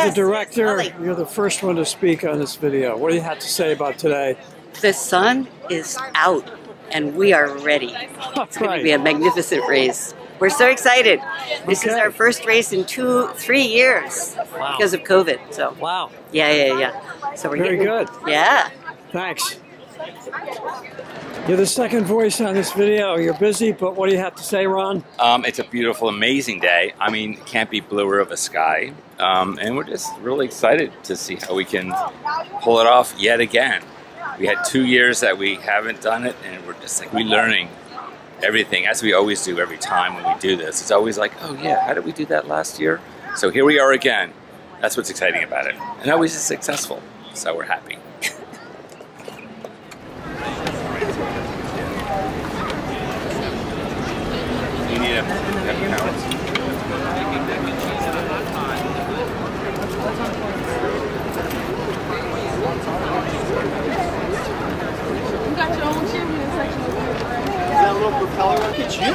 So Liz, you're Yes, the director. Molly. You're the first one to speak on this video. What do you have to say about today? The sun is out and we are ready. It's going to be a magnificent race. We're so excited. This is our first race in two, three years Wow. because of COVID. So Wow. yeah, yeah, yeah. So we're Very getting good. Yeah. Thanks. You're the second voice on this video. You're busy, but what do you have to say, Ron? Um, it's a beautiful, amazing day. I mean, it can't be bluer of a sky. Um, and we're just really excited to see how we can pull it off yet again. We had two years that we haven't done it, and we're just like relearning everything as we always do every time when we do this. It's always like, oh yeah, how did we do that last year? So here we are again. That's what's exciting about it. And always is successful. So we're happy. you need a You got your own cheerleading section over here. that little propeller? Look at you.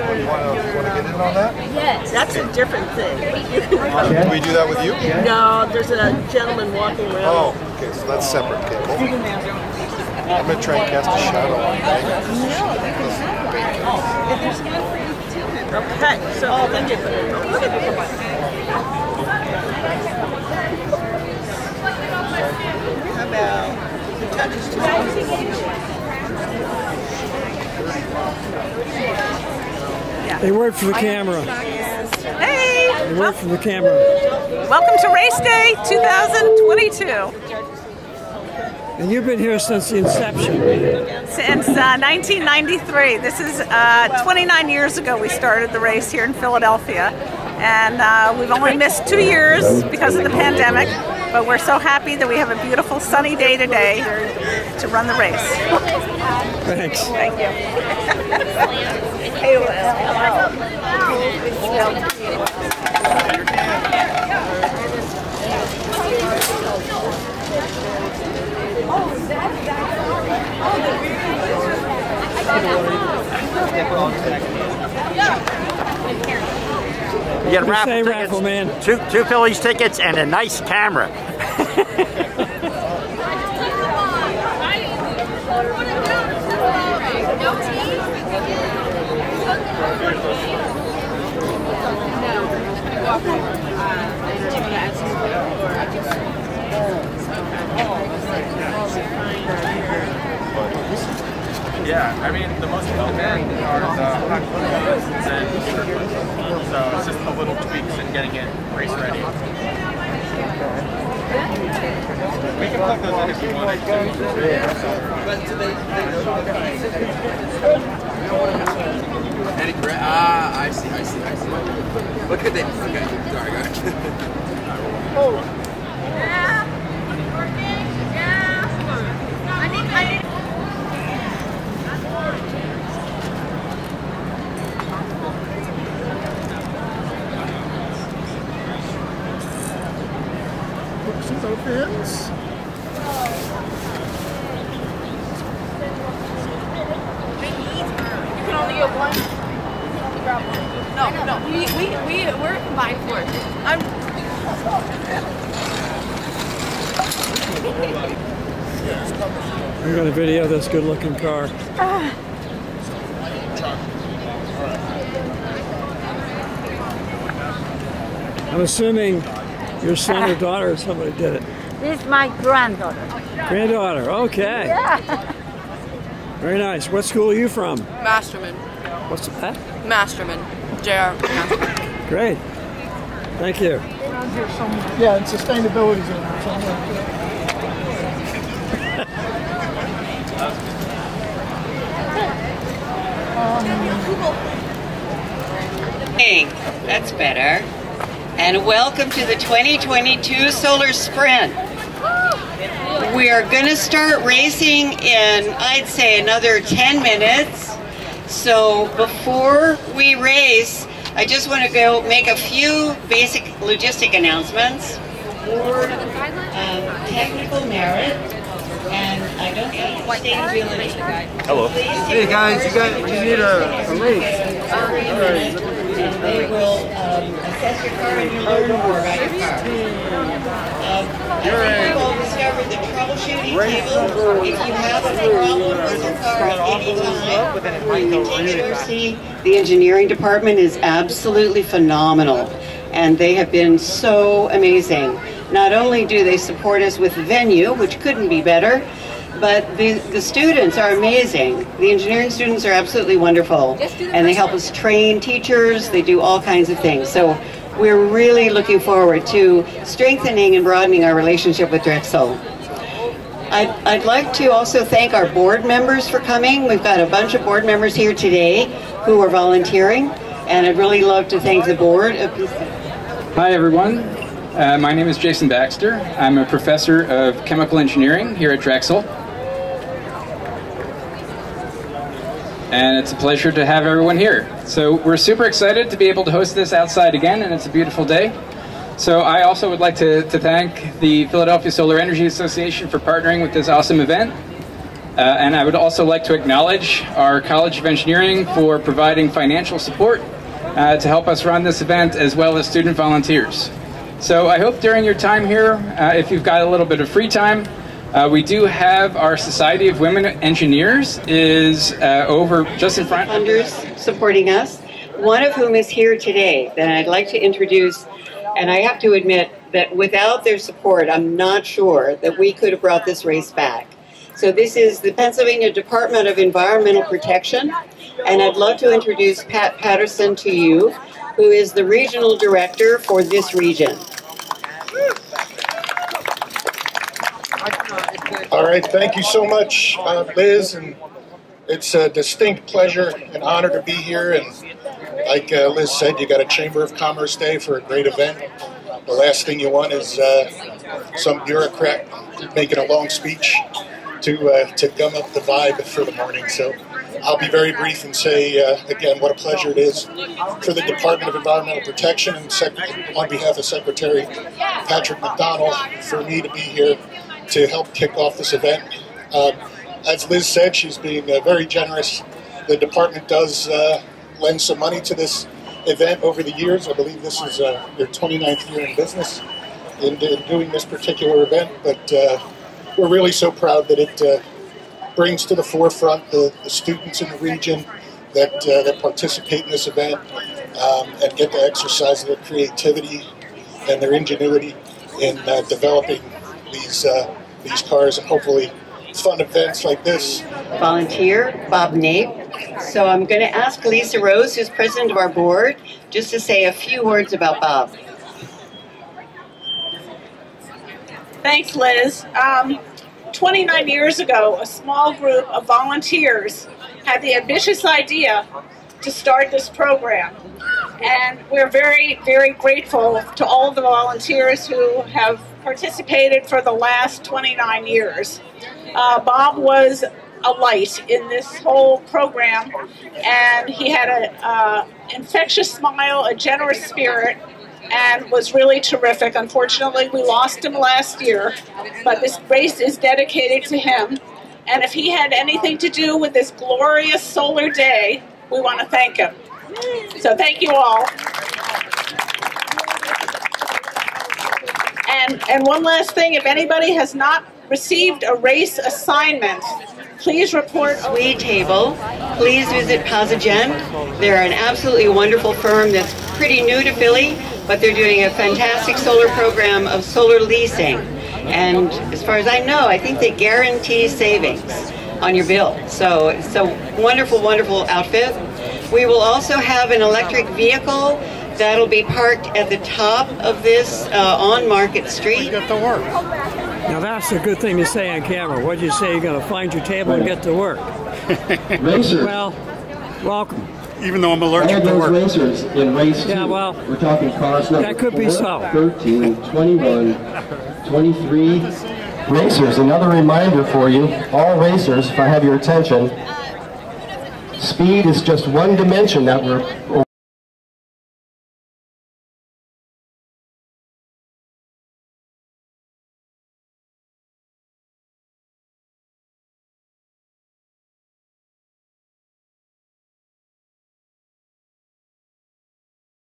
You want to, want to get in on that? Yes. That's a different thing. Can we do that with you? No, there's a gentleman walking around. Oh, okay, so that's separate cable. I'm going to try and cast a shadow on him. Okay, so oh, thank you. How about touches to They work for the camera. Hey, They work for the camera. welcome to Race Day 2022. And you've been here since the inception. Since uh, 1993. This is uh, 29 years ago we started the race here in Philadelphia. And uh, we've only missed two years because of the pandemic, but we're so happy that we have a beautiful sunny day today to run the race. Thanks. Thank you. Hey, You get What do you raffle say, tickets, raffle man? Two, two Phillies tickets and a nice camera. Yeah, I mean, the most in demand are the hot and sugar clips. So it's just the little tweaks and getting it race ready. We can plug those in if you want Eddie Gra- Ah, I see, I see, I see. Look at this. Okay, sorry, guys. Some opens. You can only get one. No, no, we, we, we, we're a combined force. I'm, We're video this good looking car. I'm assuming your son or daughter or somebody did it. This is my granddaughter. Granddaughter, okay. Yeah. Very nice. What school are you from? Masterman. What's the that? Masterman. JR Masterman. Great. Thank you. Yeah, and sustainability zone somewhere. Hey, that's better. And welcome to the 2022 Solar Sprint. We are going to start racing in, I'd say, another 10 minutes. So before we race, I just want to go make a few basic logistic announcements. Board um, technical merit, and I don't think sustainability. Hello. Hey guys, you got you need a, a race. And they will um, assess your car and you'll learn more about your car. Um, I we've all the troubleshooting table. If you have a problem with your car at any time, you can take it. The engineering department is absolutely phenomenal, and they have been so amazing. Not only do they support us with the venue, which couldn't be better, but the, the students are amazing. The engineering students are absolutely wonderful, and they help us train teachers. They do all kinds of things. So we're really looking forward to strengthening and broadening our relationship with Drexel. I'd, I'd like to also thank our board members for coming. We've got a bunch of board members here today who are volunteering, and I'd really love to thank the board. Hi, everyone. Uh, my name is Jason Baxter. I'm a professor of chemical engineering here at Drexel. And it's a pleasure to have everyone here. So we're super excited to be able to host this outside again, and it's a beautiful day. So I also would like to, to thank the Philadelphia Solar Energy Association for partnering with this awesome event. Uh, and I would also like to acknowledge our College of Engineering for providing financial support uh, to help us run this event, as well as student volunteers. So I hope during your time here, uh, if you've got a little bit of free time, uh, we do have our Society of Women Engineers is uh, over just in front. Funders supporting us, one of whom is here today that I'd like to introduce. And I have to admit that without their support, I'm not sure that we could have brought this race back. So this is the Pennsylvania Department of Environmental Protection, and I'd love to introduce Pat Patterson to you, who is the regional director for this region. All right, thank you so much, uh, Liz, and it's a distinct pleasure and honor to be here. And like uh, Liz said, you got a Chamber of Commerce Day for a great event. The last thing you want is uh, some bureaucrat making a long speech to uh, to gum up the vibe for the morning. So I'll be very brief and say uh, again what a pleasure it is for the Department of Environmental Protection and Sec- on behalf of Secretary Patrick McDonnell for me to be here to help kick off this event. Uh, as Liz said, she's being uh, very generous. The department does uh, lend some money to this event over the years. I believe this is uh, their 29th year in business in, in doing this particular event, but uh, we're really so proud that it uh, brings to the forefront the, the students in the region that, uh, that participate in this event um, and get to exercise their creativity and their ingenuity in developing these, uh, these cars and hopefully fun events like this. Volunteer, Bob Nape. So I'm going to ask Lisa Rose, who's president of our board, just to say a few words about Bob. Thanks, Liz. Um, 29 years ago, a small group of volunteers had the ambitious idea to start this program. And we're very, very grateful to all the volunteers who have participated for the last 29 years. Uh, Bob was a light in this whole program, and he had an infectious smile, a generous spirit, and was really terrific. Unfortunately, we lost him last year, but this race is dedicated to him. And if he had anything to do with this glorious solar day, we want to thank him. So thank you all. And, and one last thing, if anybody has not received a race assignment, please report. We Table, please visit Posigen. They're an absolutely wonderful firm that's pretty new to Philly, but they're doing a fantastic solar program of solar leasing. And as far as I know, I think they guarantee savings. on your bill. So it's a wonderful, wonderful outfit. We will also have an electric vehicle that'll be parked at the top of this uh, on Market Street. Get to work. Now that's a good thing to say on camera. What'd you say? You're going to find your table and get to work. Racers. Well, welcome. Even though I'm All allergic to those work. racers in race Yeah, two. well, we're talking cars number that could be 4, so. 13, 21, 23 racers. Another reminder for you, all racers, if I have your attention, speed is just one dimension that we're